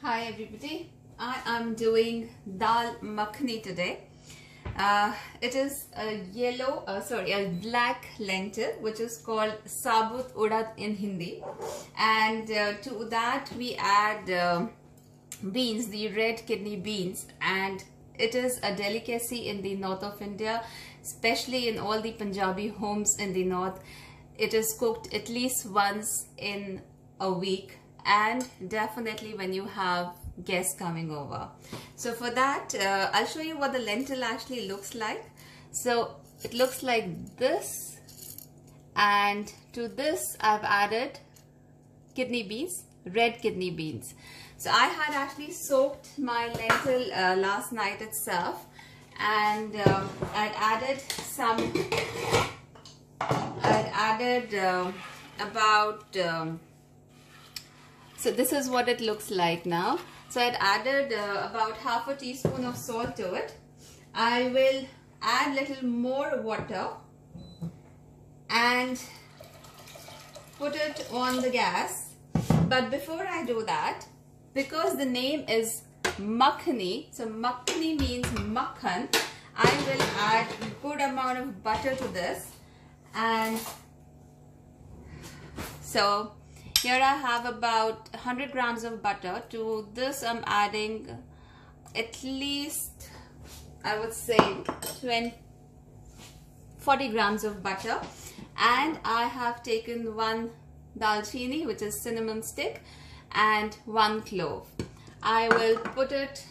Hi everybody, I am doing dal makhni today. Uh, it is a yellow, uh, sorry, a black lentil which is called sabut urad in Hindi and uh, to that we add uh, beans, the red kidney beans and it is a delicacy in the north of India, especially in all the Punjabi homes in the north. It is cooked at least once in a week and definitely when you have guests coming over. So for that, uh, I'll show you what the lentil actually looks like. So it looks like this and to this I've added kidney beans, red kidney beans. So I had actually soaked my lentil uh, last night itself and um, I'd added some, I'd added uh, about um, so this is what it looks like now. So I'd added uh, about half a teaspoon of salt to it. I will add little more water and put it on the gas. But before I do that, because the name is makhani, so makhani means makhan, I will add a good amount of butter to this and so here I have about 100 grams of butter. To this I'm adding at least I would say 20, 40 grams of butter and I have taken one dalchini which is cinnamon stick and one clove. I will put it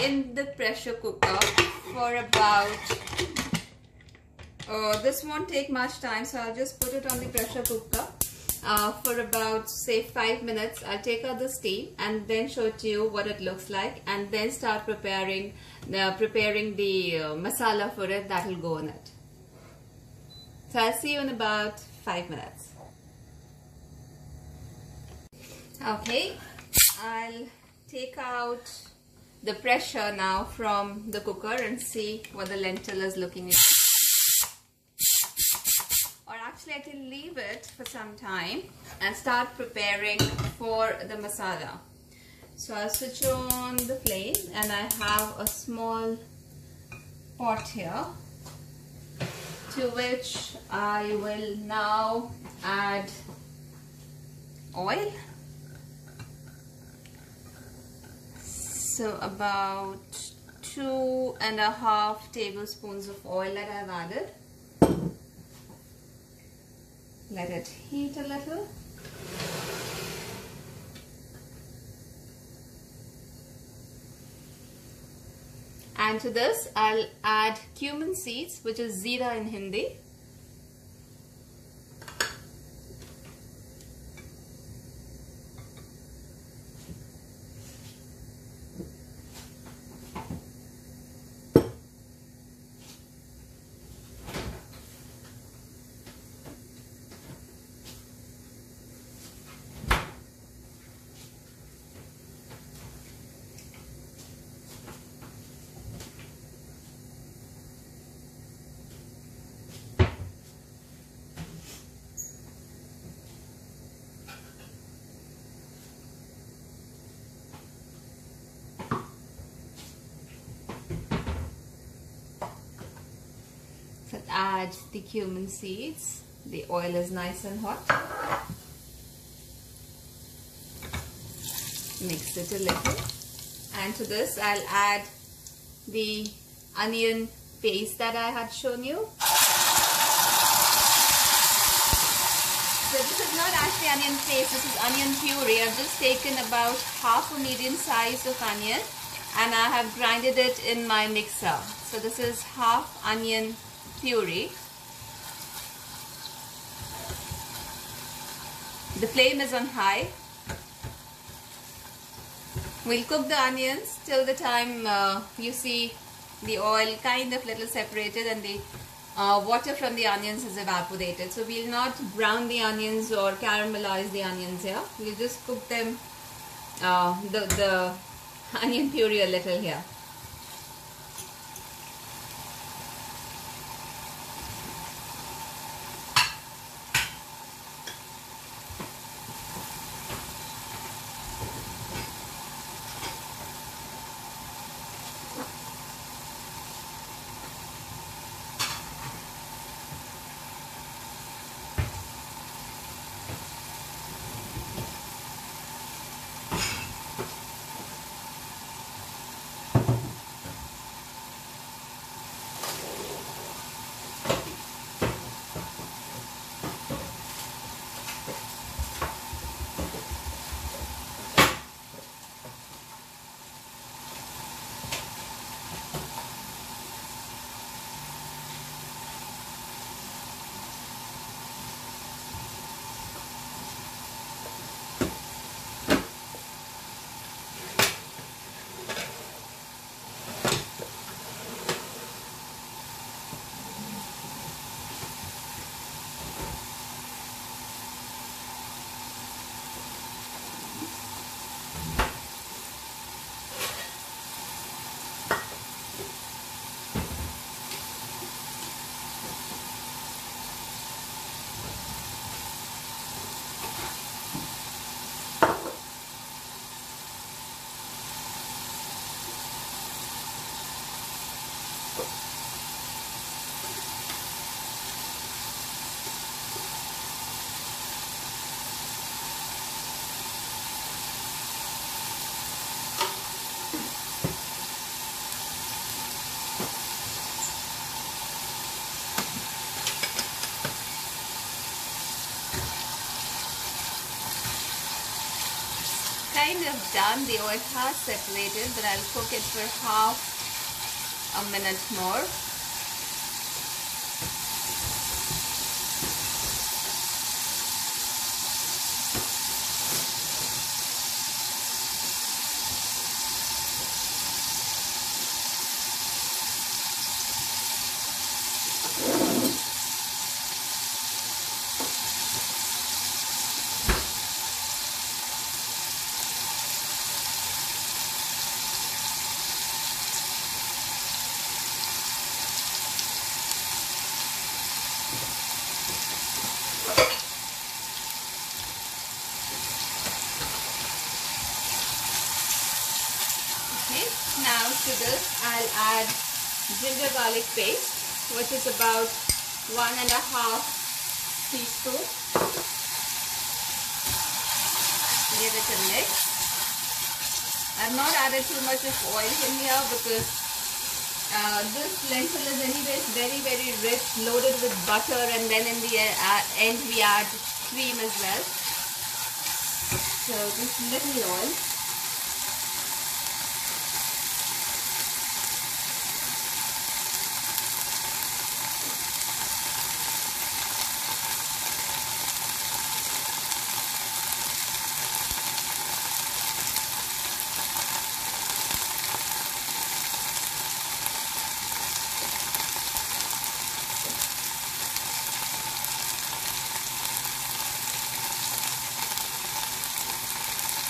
in the pressure cooker for about uh, this won't take much time so I'll just put it on the pressure cooker uh, for about say 5 minutes. I'll take out the steam and then show to you what it looks like and then start preparing the, preparing the uh, masala for it that will go in it. So I'll see you in about 5 minutes. Okay, I'll take out the pressure now from the cooker and see what the lentil is looking like actually I can leave it for some time and start preparing for the masala. So I'll switch on the flame and I have a small pot here to which I will now add oil. So about two and a half tablespoons of oil that I've added let it heat a little. And to this, I'll add cumin seeds, which is zira in Hindi. Add the cumin seeds. The oil is nice and hot. Mix it a little. And to this I'll add the onion paste that I had shown you. So this is not actually onion paste, this is onion puree. I've just taken about half a medium size of onion and I have grinded it in my mixer. So this is half onion puree. The flame is on high. We'll cook the onions till the time uh, you see the oil kind of little separated and the uh, water from the onions is evaporated. So we'll not brown the onions or caramelize the onions here. We'll just cook them, uh, the, the onion puree a little here. Kind of done. The oil has separated, but I'll cook it for half a minute more. Okay, now to this I'll add ginger garlic paste which is about one and a half teaspoon. Give it a mix. I've not added too much of oil in here because uh, this lentil is anyways very very rich loaded with butter and then in the uh, end we add cream as well. So just little oil.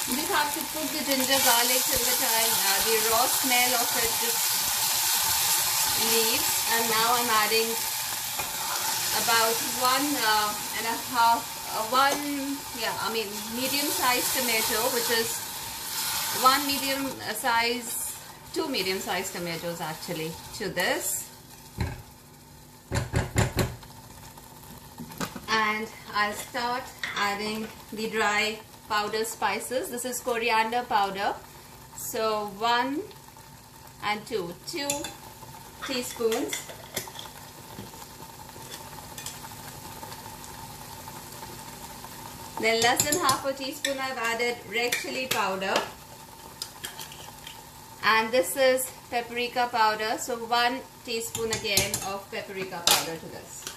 You cook the ginger garlic till the time uh, the raw smell of it just leaves. And now I'm adding about one uh, and a half, uh, one, yeah, I mean medium sized tomato, which is one medium size, two medium sized tomatoes actually to this. And I'll start adding the dry powder spices. This is coriander powder. So one and two, two teaspoons. Then less than half a teaspoon I've added red chili powder. And this is paprika powder. So one teaspoon again of paprika powder to this.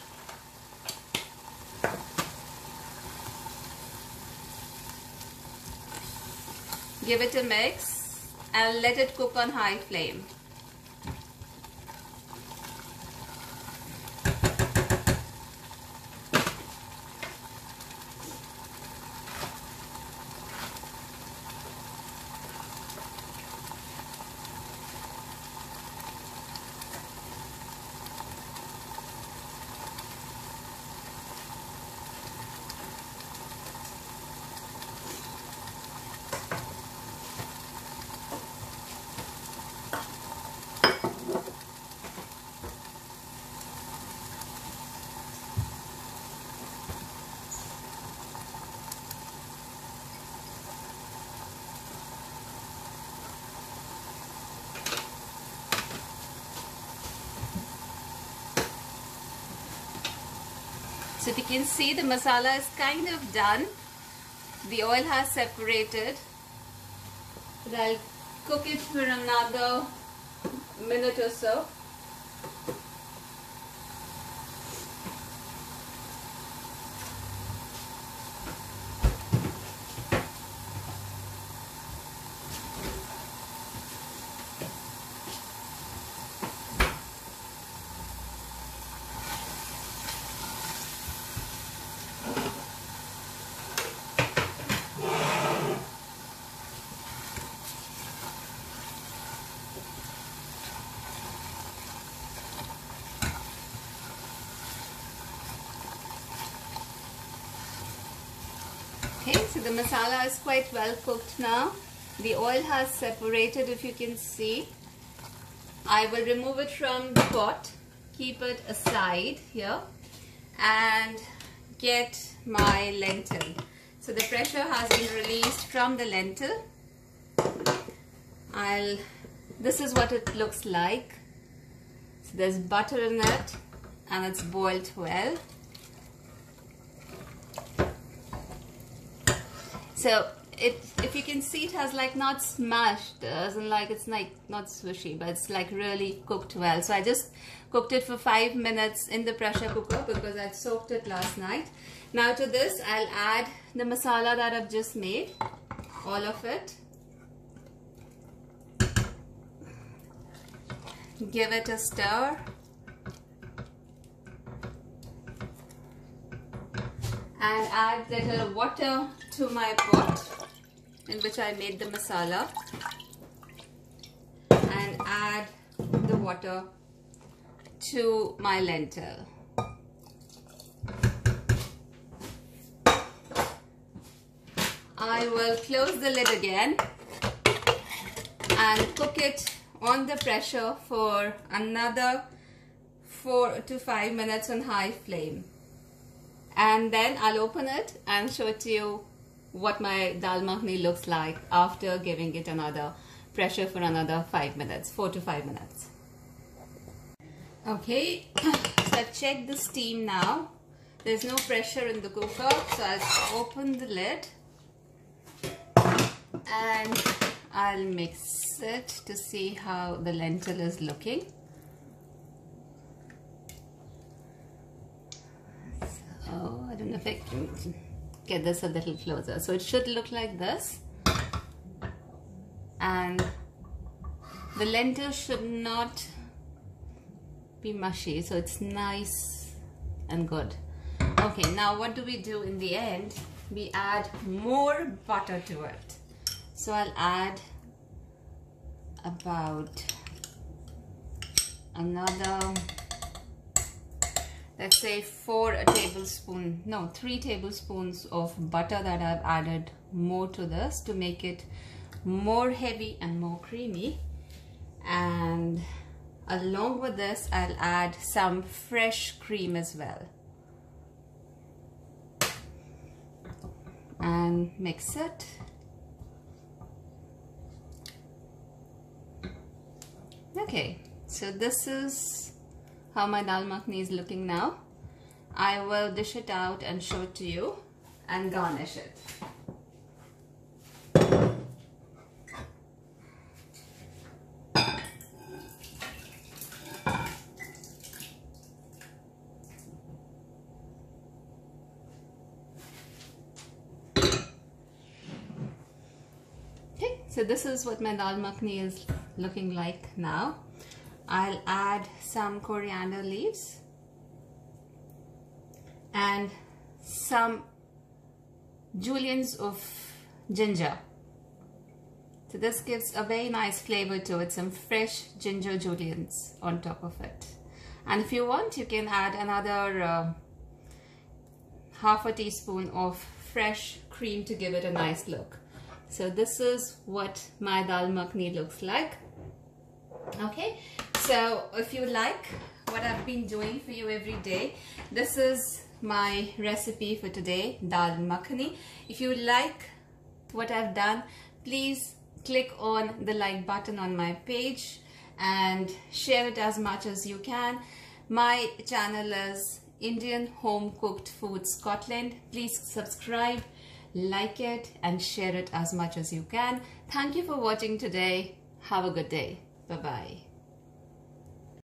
Give it a mix and let it cook on high flame. So you can see the masala is kind of done. The oil has separated. But I'll cook it for another minute or so. So the masala is quite well cooked now. The oil has separated if you can see. I will remove it from the pot, keep it aside here and get my lentil. So the pressure has been released from the lentil. I'll, this is what it looks like. So there's butter in it and it's boiled well. So if you can see it has like not smashed uh, doesn't like it's like not swishy but it's like really cooked well. So I just cooked it for five minutes in the pressure cooker because I soaked it last night. Now to this I'll add the masala that I've just made all of it. Give it a stir and add little water to my pot in which I made the masala and add the water to my lentil. I will close the lid again and cook it on the pressure for another 4 to 5 minutes on high flame and then I'll open it and show it to you what my dal makhni looks like after giving it another pressure for another 5 minutes 4 to 5 minutes. Okay so I've checked the steam now. There's no pressure in the cooker so I'll open the lid. And I'll mix it to see how the lentil is looking I get this a little closer. So it should look like this. And the lentil should not be mushy so it's nice and good. Okay now what do we do in the end? We add more butter to it. So I'll add about another let's say four tablespoon no three tablespoons of butter that I've added more to this to make it more heavy and more creamy. And along with this I'll add some fresh cream as well. And mix it. Okay so this is how my dal makhni is looking now. I will dish it out and show it to you and garnish it. Okay, so this is what my dal makhni is looking like now. I'll add some coriander leaves and some juliennes of ginger. So this gives a very nice flavor to it, some fresh ginger juliennes on top of it. And if you want, you can add another uh, half a teaspoon of fresh cream to give it a nice look. So this is what my dal makhni looks like. Okay, so if you like what I've been doing for you every day, this is my recipe for today, dal makhani. If you like what I've done, please click on the like button on my page and share it as much as you can. My channel is Indian Home Cooked Food Scotland. Please subscribe, like it and share it as much as you can. Thank you for watching today. Have a good day. Bye-bye.